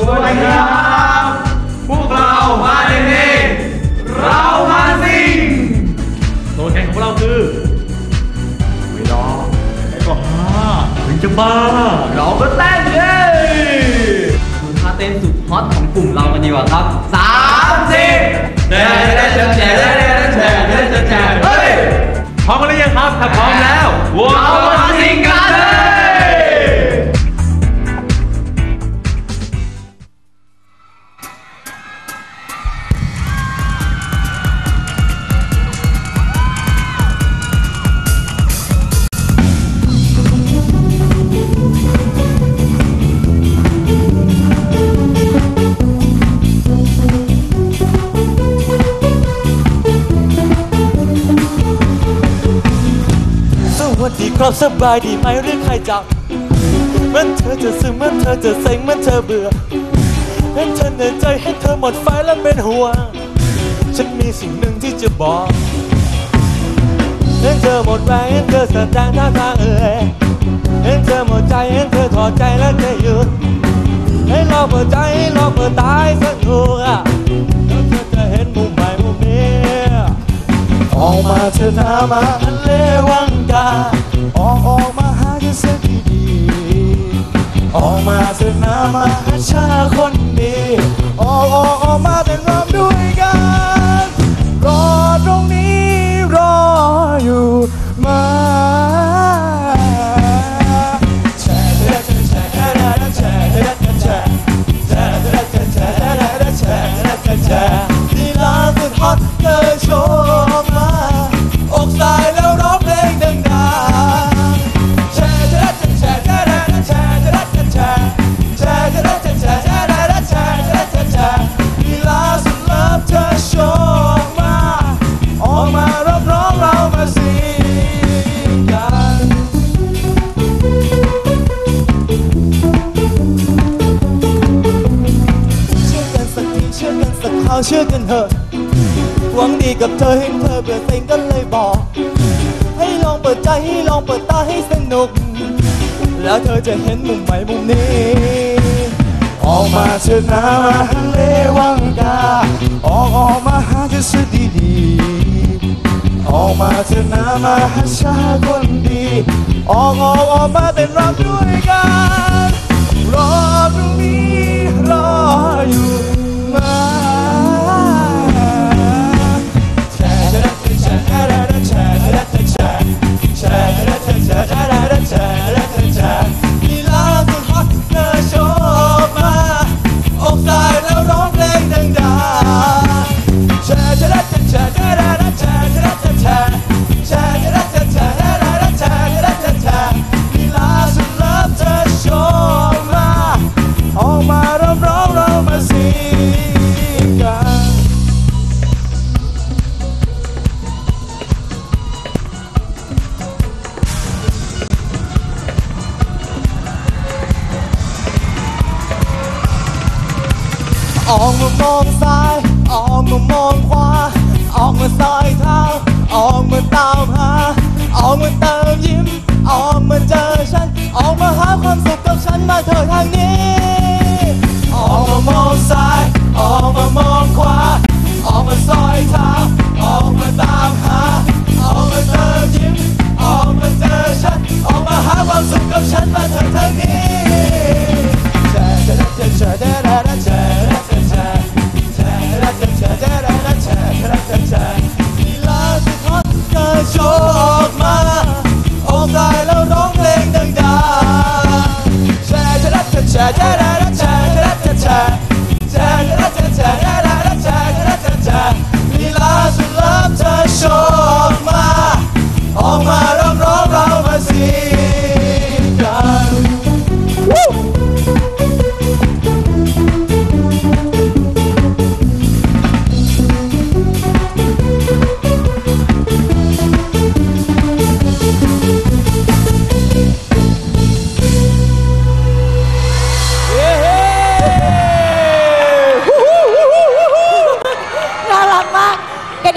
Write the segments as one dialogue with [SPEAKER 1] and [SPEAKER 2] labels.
[SPEAKER 1] สวัสดีครับพวกเรามาในเพลงเรามาสิงตัวแทนของเราคือไม่ร้องแต่ก็ฮ่าถึงจะบ้าเราก็เต้นเย้
[SPEAKER 2] ดูท่าเต้นสุดฮอตของกลุ่มเรากันดีกว่าครับ
[SPEAKER 1] สามสิบแด่แด่แด่แด่แด่แด่แส
[SPEAKER 3] ดีครับสบายดีไหมหรือใครจับมื่อนเธอจะซึมมื่อนเธอจะเซ็งมื่อนเธอเบื่อเห็นเธอเหนื่อยใจให้เธอหมดไฟและเป็นห่วงฉันมีสิ่งหนึ่งที่จะบอกเห็นเธอหมดแรงเห็นเธอแสดงท่าทางเอ่ยเห็นเธอหมดใจเห็นเธอถอดใจแล้วจะหยุดให้ลองเปิดใจให้ลองเปิดตาให้สนุกอะแล้วเธอจะเห็นมุมใหม่มุมนี้ออกมาเถอะนามาทะเลวังกา ออกออกมาหากันสักดีๆออกมาเถอะนามาหาชาคนดีออกออกออกมาเต้นรำด้วย กับเธอให้เธอเบื่อเซ็งก็เลยบอก ให้ลองเปิดใจให้ลองเปิดตาให้สนุก แล้วเธอจะเห็นมุมใหม่มุมนี้ ออกมาเถอะนะทะเลวังกา ออกออกมาหากันสักดีๆออกมาเถอะนะมาหาชาคนดี ออกออกออกมาเต้นรำด้วยกัน รอตรงนี้รออยู่ da da da da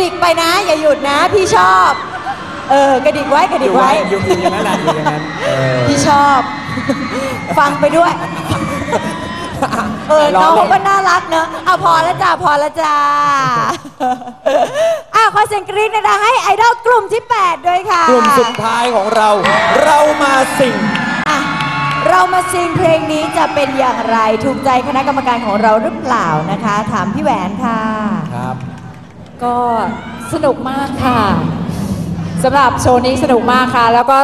[SPEAKER 3] ดิกไป
[SPEAKER 4] นะ อย่าหยุดนะ พี่ชอบ เออกระดิกไว้กระดิกไว้
[SPEAKER 3] อยู่อยู่อย่างนั้นแหละอยู่อย่างนั้น
[SPEAKER 4] พี่ชอบ ฟังไปด้วยเเออ น้องเขาก็น่ารักเนอะเอาพอแล้วจ้าพอแล้วจ้าอะขอเสียงกรี๊ดหนะคะให้ไอดอลกลุ่มที่ 8 ด้วยค่ะ
[SPEAKER 5] กลุ่มสุดท้ายของเรา เรามาสิ่ง
[SPEAKER 4] อะเรามาซิงเพลงนี้จะเป็นอย่างไร ถูกใจคณะกรรมการของเราหรือเปล่านะคะ ถามพี่แหวนค่ะ
[SPEAKER 5] ครับ
[SPEAKER 6] ก็สนุกมากค่ะสำหรับโชว์นี้สนุกมากค่ะ แล้วก็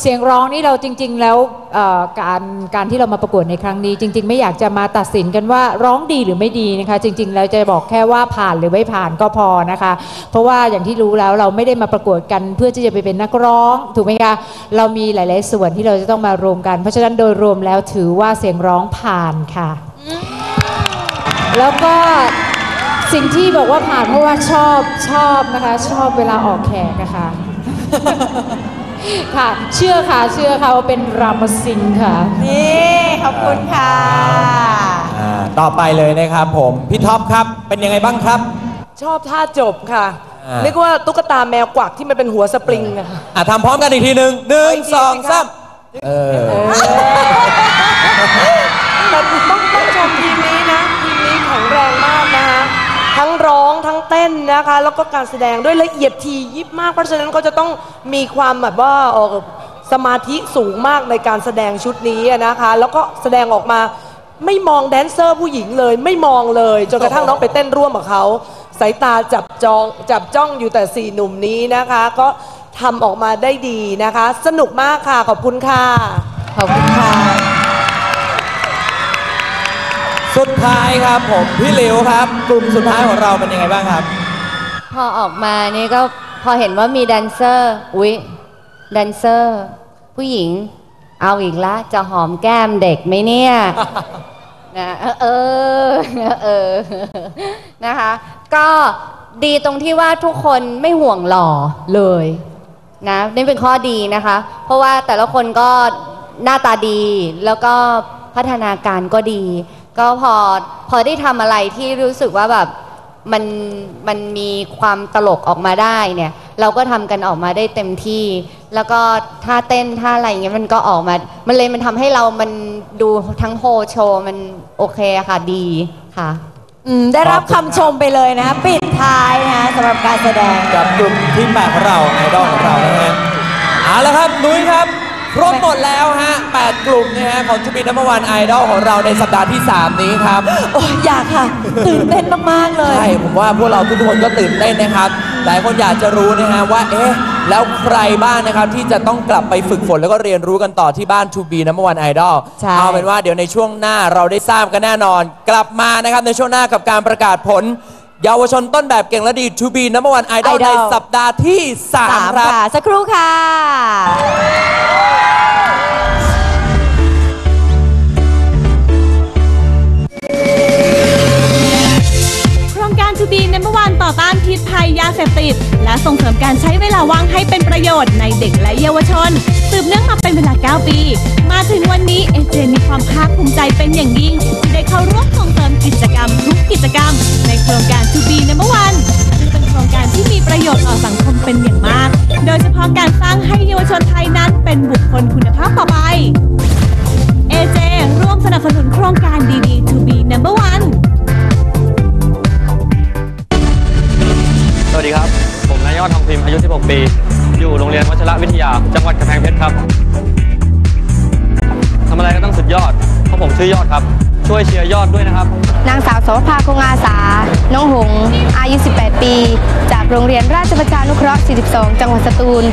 [SPEAKER 6] เสียงร้องนี่เราจริง ๆ แล้วเอ่อการการที่เรามาประกวดในครั้งนี้ จริง ๆ ไม่อยากจะมาตัดสินกันว่าร้องดีหรือไม่ดีนะคะ จริง ๆ แล้วจะบอกแค่ว่าผ่านหรือไม่ผ่านก็พอนะคะ เพราะว่าอย่างที่รู้แล้วเราไม่ได้มาประกวดกันเพื่อที่จะไปเป็นนักร้องถูกไหมคะเรามีหลาย ๆ ส่วนที่เราจะต้องมารวมกัน เพราะฉะนั้นโดยรวมแล้วถือว่าเสียงร้องผ่านค่ะ แล้วก็ สิ่งที่บอกว่าผ่านเพราะว่าชอบชอบนะคะ ชอบเวลาออกแขกอะค่ะค่ะ เชื่อค่ะเชื่อค่ะว่าเป็นรามสิงห์ค่ะ
[SPEAKER 4] นี่ขอบคุณค่ะ
[SPEAKER 5] อ่าต่อไปเลยนะครับผมพี่ท็อปครับเป็นยังไงบ้างครับ
[SPEAKER 7] ชอบท่าจบค่ะ
[SPEAKER 5] อ่านึ
[SPEAKER 7] นึกว่าตุ๊กตาแมวกวักที่มันเป็นหัวสปริงอะค่ะ
[SPEAKER 5] อะทำพร้อมกันอีกทีหนึ่งหนึ่ง
[SPEAKER 7] อีกที
[SPEAKER 5] สอง
[SPEAKER 7] สิครับ
[SPEAKER 5] สามเออ
[SPEAKER 7] นนะคะ แล้วก็การแสดงด้วยละเอียดทียิบมาก เพราะฉะนั้นก็จะต้องมีความแบบว่าเอ่อสมาธิสูงมากในการแสดงชุดนี้นะคะ แล้วก็แสดงออกมาไม่มองแดนเซอร์ผู้หญิงเลย ไม่มองเลยจนกระทั่งน้องไปเต้นร่วมกับเขาสายตาจับจองจับจ้องอยู่แต่สี่หนุ่มนี้นะคะ ก็ทำออกมาได้ดีนะคะ สนุกมากค่ะขอบคุณค่ะ
[SPEAKER 4] ขอบคุณค่ะ
[SPEAKER 5] สุดท้ายครับผมพี่หลิวครับ กลุ่มสุดท้ายของเราเป็นยังไงบ้างครับ
[SPEAKER 8] พอออกมานี่ก็พอเห็นว่ามีแดนเซอร์อุ๊ยแดนเซอร์ ผู้หญิง เอาอีกละ จะหอมแก้มเด็กไหมเนี่ยนะเออเออเออนะคะ ก็ดีตรงที่ว่าทุกคนไม่ห่วงหล่อเลยนะนี่เป็นข้อดีนะคะ เพราะว่าแต่ละคนก็หน้าตาดีแล้วก็พัฒนาการก็ดี ก็พอพอได้ทำอะไรที่รู้สึกว่าแบบมันมันมีความตลกออกมาได้เนี่ย เราก็ทำกันออกมาได้เต็มที่ แล้วก็ท่าเต้นท่าอะไรอย่างเงี้ยมันก็ออกมา มันเลยมันทำให้เรามันดูทั้งโฮโชว์มันโอเคค่ะดีค่ะ
[SPEAKER 4] อืมได้รับคำชมไปเลยนะคะปิดท้ายนะคะสำหรับการแสดง
[SPEAKER 5] กับกลุ่มที่แปดของเราไอดอลของเรานะฮะเอาละครับนุ้ยครับ ครบหมดแล้วฮะแปดกลุ่มนะฮะของจูบินนัมวันไอดอลของเราในสัปดาห์ที่ 3 นี้ครับ
[SPEAKER 4] โอ้ยอยากค่ะ ตื่นเต้นมาก ๆ เลย
[SPEAKER 5] ใช่ ผมว่าพวกเราทุกคนก็ตื่นเต้นนะครับ หลายคนอยากจะรู้นะฮะว่า เอ๊ะ แล้วใครบ้างนะครับ ที่จะต้องกลับไปฝึกฝนแล้วก็เรียนรู้กันต่อที่บ้าน To Be Number One Idol
[SPEAKER 4] ใช่
[SPEAKER 5] เอาเป็นว่าเดี๋ยวในช่วงหน้าเราได้ทราบกันแน่นอน กลับมานะครับในช่วงหน้ากับการประกาศผล เยาวชนต้นแบบเก่งและดี To Be Number One Idol ในสัปดาห์ที่
[SPEAKER 4] สาม
[SPEAKER 5] 3ครับ
[SPEAKER 4] ค่ะ สักครู่ค่ะ
[SPEAKER 9] โครงการ To Be Number One ต่อต้านพิษภัยยาเสพติด และส่งเสริมการใช้เวลาว่างให้เป็นประโยชน์ในเด็กและเยาวชน สืบเนื่องมาเป็นเวลา 9 ปี มาถึงวันนี้เอเจมีความภาคภูมิใจเป็นอย่าง อยู่โรงเรี
[SPEAKER 10] ยนวัชระวิทยา จังหวัดกำแพงเพชรครับทำอะไรก็ต้องสุดยอด เพราะผมชื่อยอดครับ ช่วยเชียร์ยอดด้วยนะครับ
[SPEAKER 11] นางสาวสวภาคงอาสา น้องหง อายุ 18 ปี จากโรงเรียนราชประชานุเคราะห์ 42 จังหวัดสตูล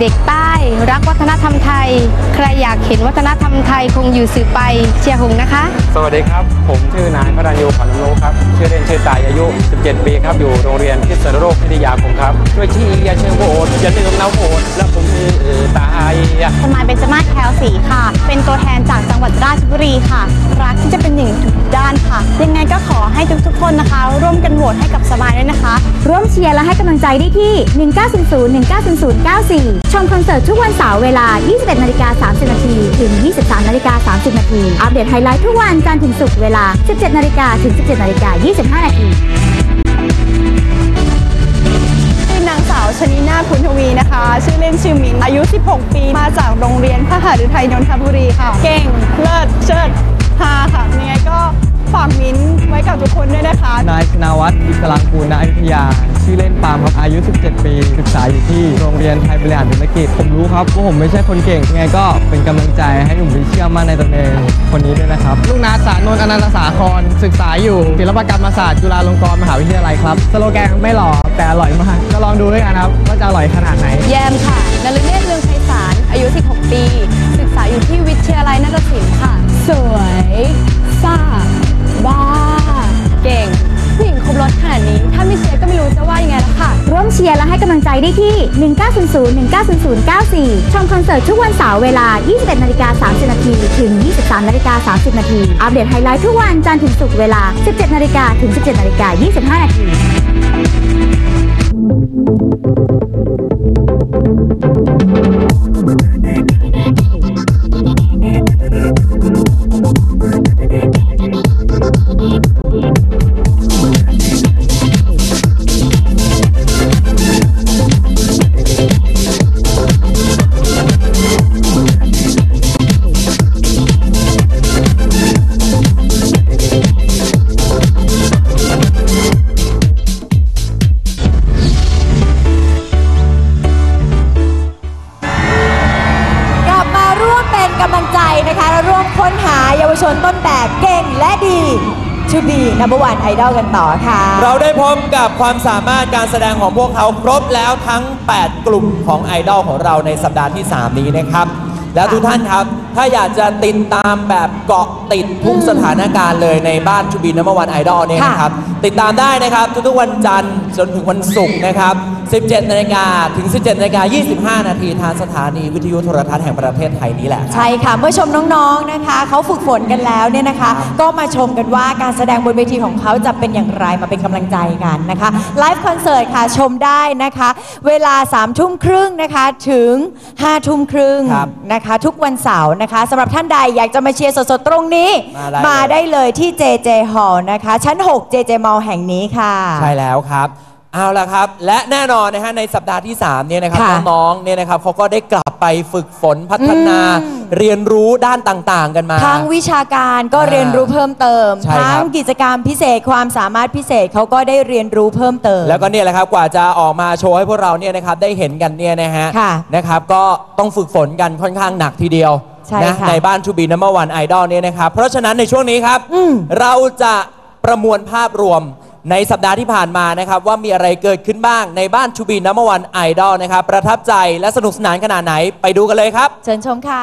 [SPEAKER 11] เด็กใต้รักวัฒนธรรมไทย ใครอยากเห็นวัฒนธรรมไทยคงอยู่สืบไปเชียร์หงนะคะ
[SPEAKER 12] สวัสดีครับ ผมชื่อนายพรัญยูขวัญนำรงครับ ชื่อเล่นชื่อตายอายุ 17 ปีครับ อยู่โรงเรียนพิษณุโลกพิทยาคมครับด้วยที่อย่าเชื่อโหวตอย่าลืมเราโหวตและผมคือตาย
[SPEAKER 11] สมายเบญจมาศแคลสีค่ะ เป็นตัวแทนจากจังหวัดราชบุรีค่ะ รักที่จะเป็นหนึ่งทุกด้านค่ะ ยังไงก็ขอให้ทุกๆคนนะคะ ร่วมกันโหวตให้กับสมายด้วยนะคะ
[SPEAKER 13] ร่วมเชียร์และให้กำลังใจได้ที่ 1900 190094 ชมคอนเสิร์ตทุกวันเสาร์เวลา 21นาฬิกา30นาทีถึง 23นาฬิกา30นาทีอัปเดตไฮไลท์ทุกวันจันทร์ถึงศุกร์เวลา 17นาฬิกาถึง 17นาฬิกา25นาที
[SPEAKER 11] ชื่อนางสาวชนินาถพุนทวีนะคะ ชื่อเล่นชื่อมินอายุ 16 ปี มาจากโรงเรียนพระหฤทัยนนทบุรีค่ะ เก่ง เลิศ เชิดฮาค่ะยังไงก็ฝากมิน
[SPEAKER 14] กับทุกคนด้วยนะคะ
[SPEAKER 2] นายชนาวัฒน์อิสรางกูลณอยุธยา ชื่อเล่นปามครับอายุ 17 ปี ศึกษาอยู่ที่โรงเรียนไทยบริหารธุรกิจ ผมรู้ครับว่าผมไม่ใช่คนเก่งยังไงก็เป็นกำลังใจให้หนุ่มที่เชื่อมั่นในตนเองคนนี้ด้วยนะครับ
[SPEAKER 5] ลูกนาสานนท์อนันตสาคร ศึกษาอยู่ศิลปกรรมศาสตร์จุฬาลงกรณ์มหาวิทยาลัยครับ สโลแกนไม่หล่อแต่อร่อยมาก ก็ลองดูด้วยกันครับว่าจะอร่อยขนาดไหน
[SPEAKER 11] แยมค่ะนฤเนศเรืองไพศาลอายุ 16 ปี ศึกษาอยู่ที่วิทยาลัยนาฏศิลป์ค่ะ สวยซ่า ได้
[SPEAKER 13] ที่ 1900 190094 ชมคอนเสิร์ตทุกวันเสาร์เวลา 21นาฬิกา30นาทีถึง 23นาฬิกา30นาทีอัปเดตไฮไลท์ทุกวันจันทร์ถึงศุกร์เวลา 17นาฬิกาถึง 17นาฬิกา25นาที
[SPEAKER 4] ก number one idol กันต่อค่ะ
[SPEAKER 5] เราได้พบกับความสามารถการแสดงของพวกเขาครบแล้วทั้ง 8 กลุ่มของไอดอลของเราในสัปดาห์ที่ 3 นี้นะครับ แล้วทุกท่านครับ ถ้าอยากจะติดตามแบบเกาะติดทุกสถานการณ์เลยในบ้านชูบีนัมวันไอดอลเนี่ยนะครับ ติดตามได้นะครับ ทุกๆวันจันทร์จนถึงวันศุกร์นะครับ 17นาฬิกาถึง 17นาฬิกา25 นาทีทางสถานีวิทยุโทรทัศน์แห่งประเทศไทยนี้แหละครับ
[SPEAKER 4] ใช่ค่ะ เมื่อชมน้องๆนะคะเขาฝึกฝนกันแล้วเนี่ยนะคะ ก็มาชมกันว่าการแสดงบนเวทีของเขาจะเป็นอย่างไรมาเป็นกำลังใจกันนะคะไลฟ์คอนเสิร์ตค่ะชมได้นะคะ เวลา3ามทุ่มครึ่งนะคะถึง5้าทุ่มครึ่ง
[SPEAKER 5] ครับ
[SPEAKER 4] นะคะ ทุกวันเสาร์นะคะสำหรับท่านใดอยากจะมาเชียร์สดๆตรงนี้
[SPEAKER 5] มาได้เลย
[SPEAKER 4] ได้เลยที่ JJ Hall นะคะ ชั้น 6 JJ Mall แห่งนี้ค่ะ
[SPEAKER 5] ใช่แล้วครับ เอาละครับ และแน่นอนนะฮะในสัปดาห์ที่ 3 เนี่ยนะครับ
[SPEAKER 4] ค่ะ
[SPEAKER 5] น้องๆ เนี่ยนะครับเขาก็ได้กลับไปฝึกฝนพัฒนา
[SPEAKER 4] อืม
[SPEAKER 5] เรียนรู้ด้านต่างๆ กันมา
[SPEAKER 4] ทั้งวิชาการก็
[SPEAKER 5] อ่า
[SPEAKER 4] เรียนรู้เพิ่มเติม
[SPEAKER 5] ใช่ครับ
[SPEAKER 4] ทั้งกิจกรรมพิเศษความสามารถพิเศษเขาก็ได้เรียนรู้เพิ่มเติม
[SPEAKER 5] แล้วก็เนี่ยแหละครับกว่าจะออกมาโชว์ให้พวกเราเนี่ยนะครับได้เห็นกันเนี่ยนะฮะ
[SPEAKER 4] ค่ะ
[SPEAKER 5] นะครับก็ต้องฝึกฝนกันค่อนข้างหนักทีเดียว
[SPEAKER 4] ใช่
[SPEAKER 5] นะ
[SPEAKER 4] ค่ะ
[SPEAKER 5] ในบ้าน To Be Number One Idol เนี่ยนะครับ เพราะฉะนั้นในช่วงนี้ครับ
[SPEAKER 4] อืม
[SPEAKER 5] เราจะประมวลภาพรวมในสัปดาห์ที่ผ่านมานะครับ ว่ามีอะไรเกิดขึ้นบ้างในบ้าน To Be Number One Idol นะครับ ประทับใจและสนุกสนานขนาดไหนไปดูกันเลยครับ
[SPEAKER 4] เชิญชมค่ะ